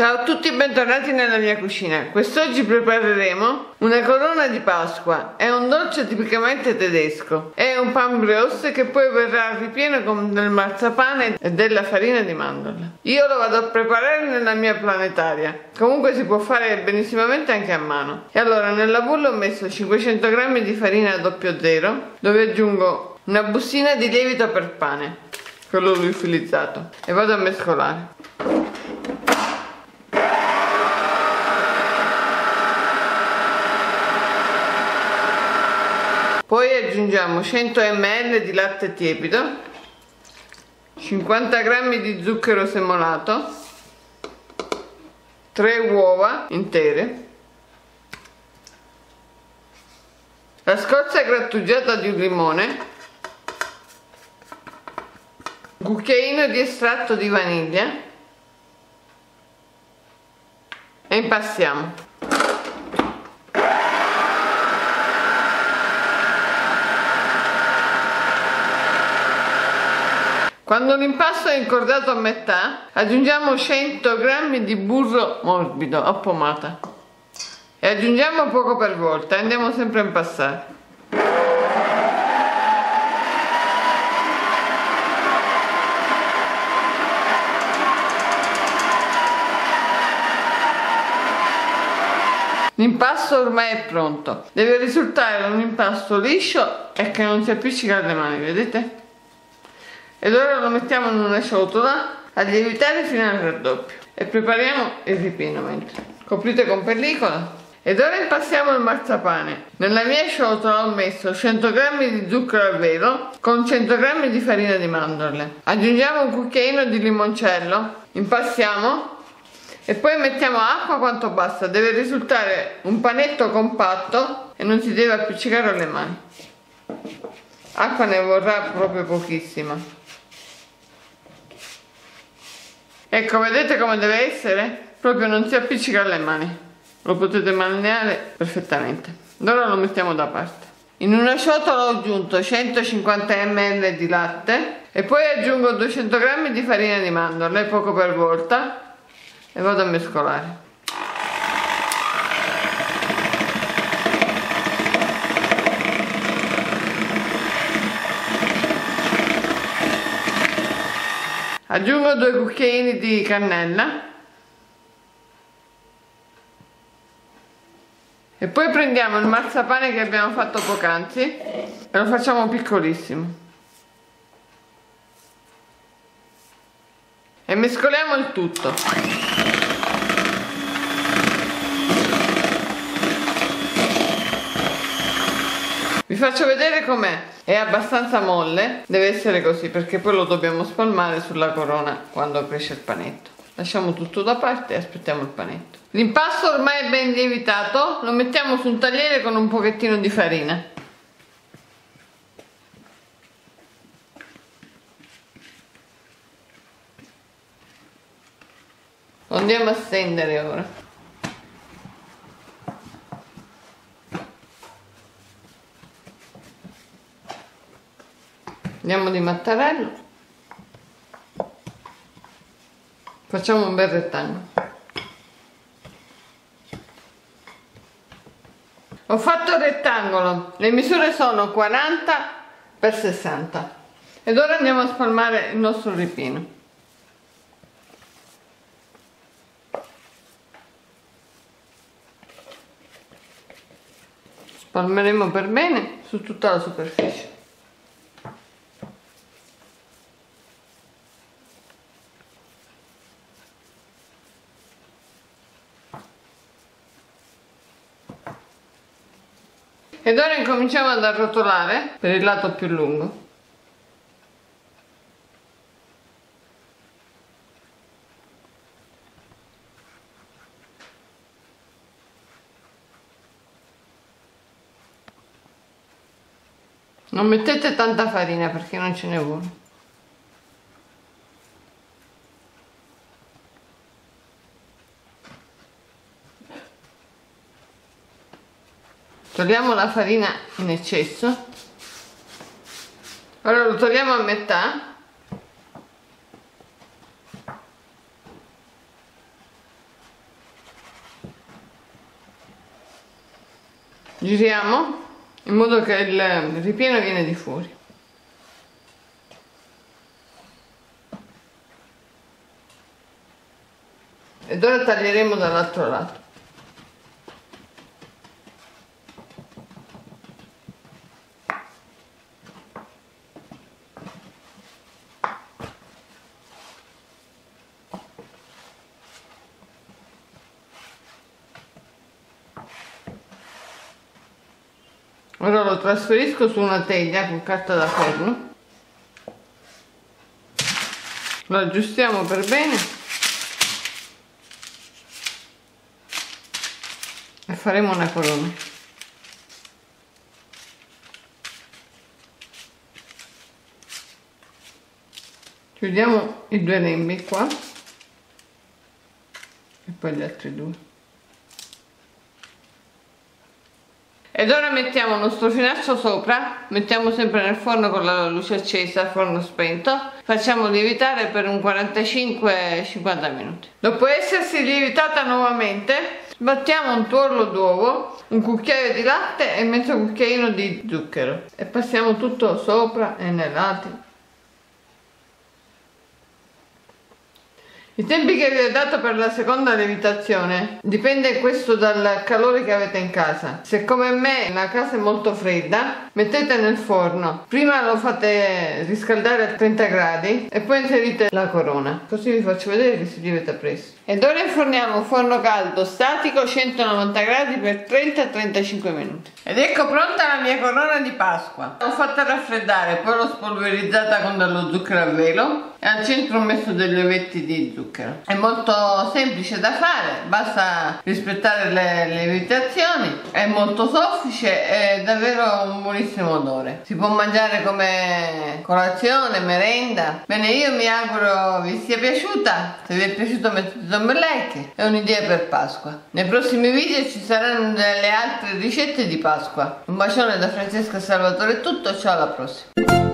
Ciao a tutti e bentornati nella mia cucina. Quest'oggi prepareremo una corona di Pasqua. È un dolce tipicamente tedesco. È un pan brioche che poi verrà ripieno con del marzapane e della farina di mandorla. Io lo vado a preparare nella mia planetaria. Comunque si può fare benissimamente anche a mano. E allora nella bolla ho messo 500 g di farina 00 dove aggiungo una bustina di lievito per pane, quello liofilizzato, e vado a mescolare. Poi aggiungiamo 100 ml di latte tiepido, 50 g di zucchero semolato, 3 uova intere, la scorza grattugiata di un limone, un cucchiaino di estratto di vaniglia e impastiamo. Quando l'impasto è incordato a metà, aggiungiamo 100 g di burro morbido a pomata e aggiungiamo poco per volta andiamo sempre a impastare. L'impasto ormai è pronto. Deve risultare un impasto liscio e che non si appiccica alle mani, vedete? Ed ora lo mettiamo in una ciotola a lievitare fino al raddoppio. E prepariamo il ripieno mentre coprite con pellicola. Ed ora impastiamo il marzapane nella mia ciotola ho messo 100 g di zucchero a velo con 100 g di farina di mandorle. Aggiungiamo un cucchiaino di limoncello impastiamo e poi mettiamo acqua quanto basta. Deve risultare un panetto compatto e non si deve appiccicare alle mani. Acqua ne vorrà proprio pochissima Ecco, vedete come deve essere? Proprio non si appiccica alle mani. Lo potete mangiare perfettamente. Ora lo mettiamo da parte. In una ciotola ho aggiunto 150 ml di latte e poi aggiungo 200 g di farina di mandorle, poco per volta, e vado a mescolare. Aggiungo due cucchiaini di cannella. E poi prendiamo il marzapane che abbiamo fatto poc'anzi e lo facciamo piccolissimo. E mescoliamo il tutto. Vi faccio vedere com'è è abbastanza molle deve essere così perché poi lo dobbiamo spalmare sulla corona quando cresce il panetto. Lasciamo tutto da parte e aspettiamo il panetto. L'impasto ormai è ben lievitato lo mettiamo su un tagliere con un pochettino di farina. Lo andiamo a stendere ora andiamo di mattarello facciamo un bel rettangolo. Ho fatto il rettangolo. Le misure sono 40 per 60 ed ora andiamo a spalmare il nostro ripieno spalmeremo per bene su tutta la superficie ed ora incominciamo ad arrotolare per il lato più lungo. Non mettete tanta farina perché non ce ne vuole togliamo la farina in eccesso. Allora lo togliamo a metà. Giriamo in modo che il ripieno viene di fuori. Ed ora taglieremo dall'altro lato. Ora lo trasferisco su una teglia con carta da forno. Lo aggiustiamo per bene. E faremo una corona. Chiudiamo i due lembi qua e poi gli altri due ed ora mettiamo il nostro finaccio sopra mettiamo sempre nel forno con la luce accesa forno spento. Facciamo lievitare per un 45-50 minuti. Dopo essersi lievitata nuovamente battiamo un tuorlo d'uovo un cucchiaio di latte e mezzo cucchiaino di zucchero. E passiamo tutto sopra e nei lati I tempi che vi ho dato per la seconda lievitazione dipende questo dal calore che avete in casa. Se come me la casa è molto fredda, mettete nel forno. Prima lo fate riscaldare a 30 gradi e poi inserite la corona. Così vi faccio vedere che si lievita presto. Ed ora inforniamo un forno caldo statico 190 gradi per 30-35 minuti. Ed ecco pronta la mia corona di Pasqua. L'ho fatta raffreddare, poi l'ho spolverizzata con dello zucchero a velo e al centro ho messo degli ovetti di zucchero. È molto semplice da fare, basta rispettare le, le lievitazioni, è molto soffice e davvero un buonissimo odore. Si può mangiare come colazione, merenda. Bene, io mi auguro vi sia piaciuta. Se vi è piaciuto mettete un bel like. È un'idea per Pasqua. Nei prossimi video ci saranno delle altre ricette di Pasqua. Un bacione da Francesca Salvatore è tutto, ciao alla prossima.